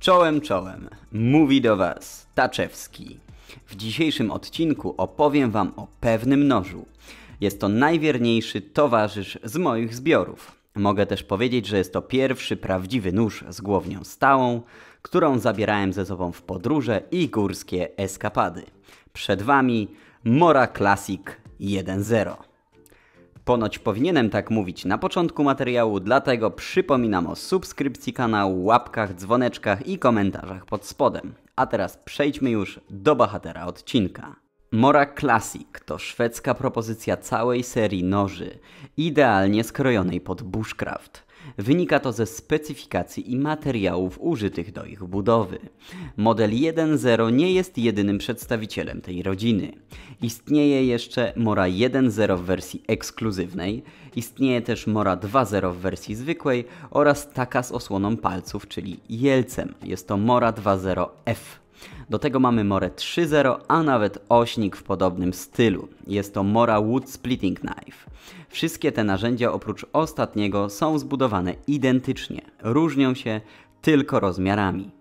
Czołem, czołem. Mówi do Was Taczewski. W dzisiejszym odcinku opowiem Wam o pewnym nożu. Jest to najwierniejszy towarzysz z moich zbiorów. Mogę też powiedzieć, że jest to pierwszy prawdziwy nóż z głownią stałą, którą zabierałem ze sobą w podróże i górskie eskapady. Przed Wami Mora Classic 1.0. Ponoć powinienem tak mówić na początku materiału, dlatego przypominam o subskrypcji kanału, łapkach, dzwoneczkach i komentarzach pod spodem. A teraz przejdźmy już do bohatera odcinka. Mora Classic to szwedzka propozycja całej serii noży, idealnie skrojonej pod bushcraft. Wynika to ze specyfikacji i materiałów użytych do ich budowy. Model 1.0 nie jest jedynym przedstawicielem tej rodziny. Istnieje jeszcze Mora 1.0 w wersji ekskluzywnej, istnieje też Mora 2.0 w wersji zwykłej oraz taka z osłoną palców, czyli jelcem. Jest to Mora 2.0 F. Do tego mamy Morę 3.0, a nawet ośnik w podobnym stylu. Jest to Mora Wood Splitting Knife. Wszystkie te narzędzia oprócz ostatniego są zbudowane identycznie. Różnią się tylko rozmiarami.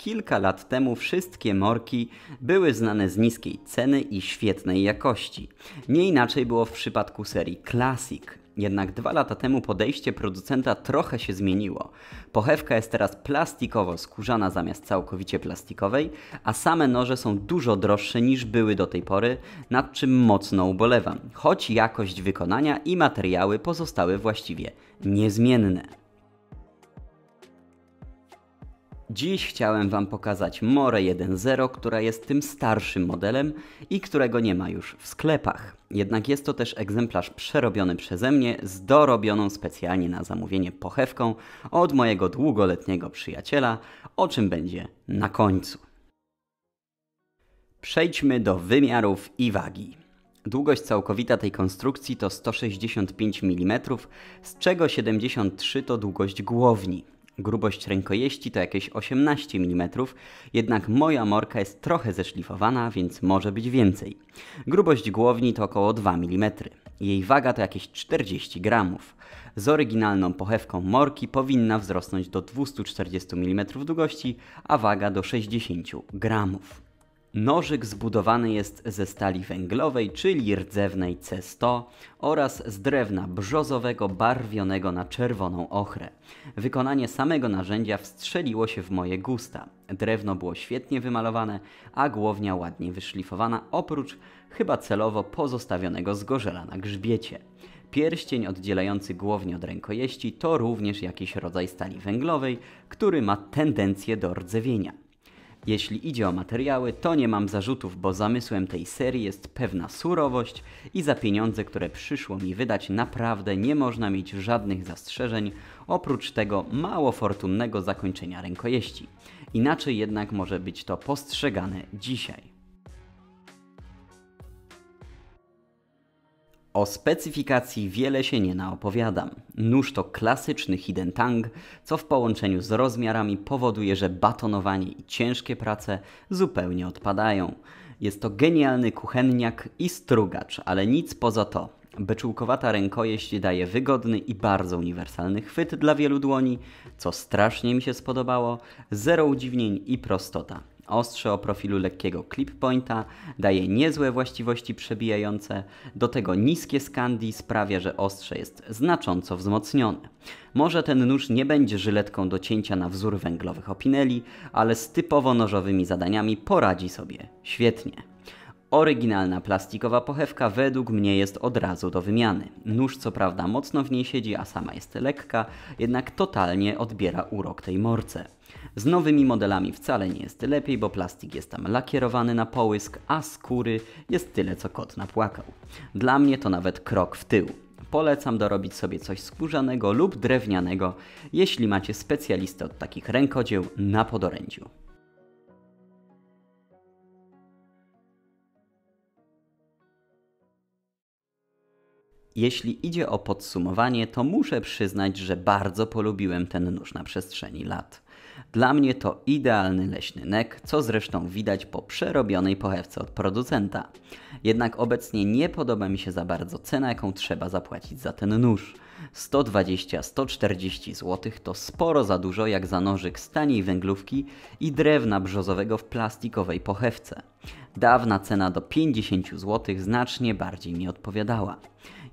Kilka lat temu wszystkie morki były znane z niskiej ceny i świetnej jakości. Nie inaczej było w przypadku serii Classic. Jednak dwa lata temu podejście producenta trochę się zmieniło. Pochewka jest teraz plastikowo-skórzana zamiast całkowicie plastikowej, a same noże są dużo droższe niż były do tej pory, nad czym mocno ubolewam, choć jakość wykonania i materiały pozostały właściwie niezmienne. Dziś chciałem Wam pokazać More 1.0, która jest tym starszym modelem i którego nie ma już w sklepach. Jednak jest to też egzemplarz przerobiony przeze mnie z dorobioną specjalnie na zamówienie pochewką od mojego długoletniego przyjaciela, o czym będzie na końcu. Przejdźmy do wymiarów i wagi. Długość całkowita tej konstrukcji to 165 mm, z czego 73 to długość głowni. Grubość rękojeści to jakieś 18 mm, jednak moja morka jest trochę zeszlifowana, więc może być więcej. Grubość głowni to około 2 mm. Jej waga to jakieś 40 gramów. Z oryginalną pochewką morki powinna wzrosnąć do 240 mm długości, a waga do 60 gramów. Nożyk zbudowany jest ze stali węglowej, czyli rdzewnej C100 oraz z drewna brzozowego barwionego na czerwoną ochrę. Wykonanie samego narzędzia wstrzeliło się w moje gusta. Drewno było świetnie wymalowane, a głownia ładnie wyszlifowana, oprócz chyba celowo pozostawionego zgorzela na grzbiecie. Pierścień oddzielający głownię od rękojeści to również jakiś rodzaj stali węglowej, który ma tendencję do rdzewienia. Jeśli idzie o materiały, to nie mam zarzutów, bo zamysłem tej serii jest pewna surowość i za pieniądze, które przyszło mi wydać, naprawdę nie można mieć żadnych zastrzeżeń, oprócz tego mało fortunnego zakończenia rękojeści. Inaczej jednak może być to postrzegane dzisiaj. O specyfikacji wiele się nie naopowiadam. Nóż to klasyczny hidden tang, co w połączeniu z rozmiarami powoduje, że batonowanie i ciężkie prace zupełnie odpadają. Jest to genialny kuchenniak i strugacz, ale nic poza to. Beczułkowata rękojeść daje wygodny i bardzo uniwersalny chwyt dla wielu dłoni, co strasznie mi się spodobało, zero udziwnień i prostota. Ostrze o profilu lekkiego clip pointa daje niezłe właściwości przebijające, do tego niskie skandi sprawia, że ostrze jest znacząco wzmocnione. Może ten nóż nie będzie żyletką do cięcia na wzór węglowych opineli, ale z typowo nożowymi zadaniami poradzi sobie świetnie. Oryginalna plastikowa pochewka według mnie jest od razu do wymiany. Nóż co prawda mocno w niej siedzi, a sama jest lekka, jednak totalnie odbiera urok tej morce. Z nowymi modelami wcale nie jest lepiej, bo plastik jest tam lakierowany na połysk, a skóry jest tyle co kot napłakał. Dla mnie to nawet krok w tył. Polecam dorobić sobie coś skórzanego lub drewnianego, jeśli macie specjalistę od takich rękodzieł na podorędziu. Jeśli idzie o podsumowanie, to muszę przyznać, że bardzo polubiłem ten nóż na przestrzeni lat. Dla mnie to idealny leśny nek, co zresztą widać po przerobionej pochewce od producenta. Jednak obecnie nie podoba mi się za bardzo cena, jaką trzeba zapłacić za ten nóż. 120-140 zł to sporo za dużo jak za nożyk z taniej węglówki i drewna brzozowego w plastikowej pochewce. Dawna cena do 50 zł znacznie bardziej mi odpowiadała.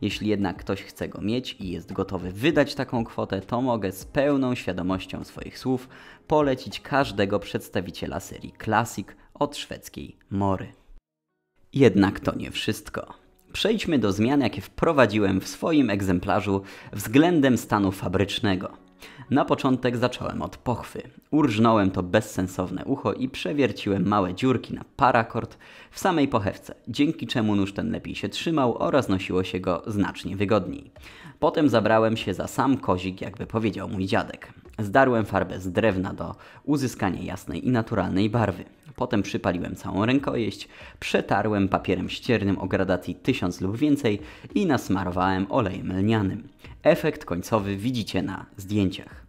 Jeśli jednak ktoś chce go mieć i jest gotowy wydać taką kwotę, to mogę z pełną świadomością swoich słów polecić każdego przedstawiciela serii Classic od szwedzkiej Mory. Jednak to nie wszystko. Przejdźmy do zmian, jakie wprowadziłem w swoim egzemplarzu względem stanu fabrycznego. Na początek zacząłem od pochwy. Urżnąłem to bezsensowne ucho i przewierciłem małe dziurki na parakord w samej pochewce, dzięki czemu nóż ten lepiej się trzymał oraz nosiło się go znacznie wygodniej. Potem zabrałem się za sam kozik, jakby powiedział mój dziadek. Zdarłem farbę z drewna do uzyskania jasnej i naturalnej barwy. Potem przypaliłem całą rękojeść, przetarłem papierem ściernym o gradacji 1000 lub więcej i nasmarowałem olejem lnianym. Efekt końcowy widzicie na zdjęciach.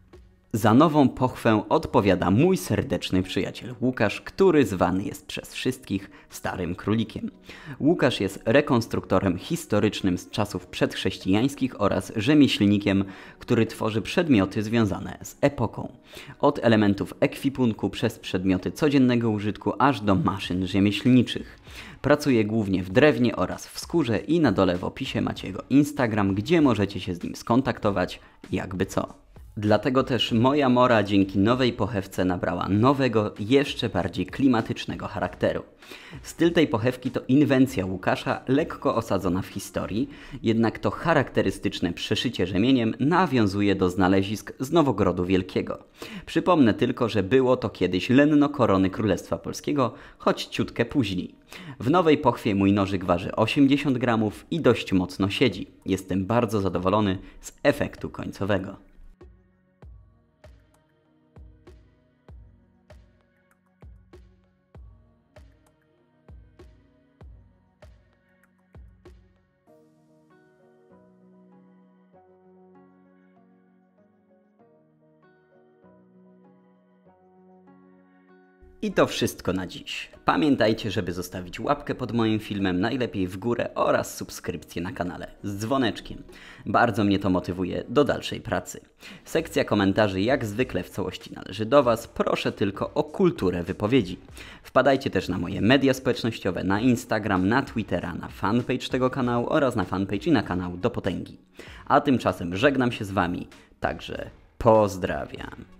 Za nową pochwę odpowiada mój serdeczny przyjaciel Łukasz, który zwany jest przez wszystkich Starym Królikiem. Łukasz jest rekonstruktorem historycznym z czasów przedchrześcijańskich oraz rzemieślnikiem, który tworzy przedmioty związane z epoką. Od elementów ekwipunku przez przedmioty codziennego użytku aż do maszyn rzemieślniczych. Pracuje głównie w drewnie oraz w skórze i na dole w opisie macie jego Instagram, gdzie możecie się z nim skontaktować jakby co. Dlatego też moja mora dzięki nowej pochewce nabrała nowego, jeszcze bardziej klimatycznego charakteru. Styl tej pochewki to inwencja Łukasza, lekko osadzona w historii, jednak to charakterystyczne przeszycie rzemieniem nawiązuje do znalezisk z Nowogrodu Wielkiego. Przypomnę tylko, że było to kiedyś lenno korony Królestwa Polskiego, choć ciutkę później. W nowej pochwie mój nożyk waży 80 gramów i dość mocno siedzi. Jestem bardzo zadowolony z efektu końcowego. I to wszystko na dziś. Pamiętajcie, żeby zostawić łapkę pod moim filmem, najlepiej w górę oraz subskrypcję na kanale z dzwoneczkiem. Bardzo mnie to motywuje do dalszej pracy. Sekcja komentarzy jak zwykle w całości należy do Was, proszę tylko o kulturę wypowiedzi. Wpadajcie też na moje media społecznościowe, na Instagram, na Twittera, na fanpage tego kanału oraz na fanpage i na kanał do potęgi. A tymczasem żegnam się z Wami, także pozdrawiam.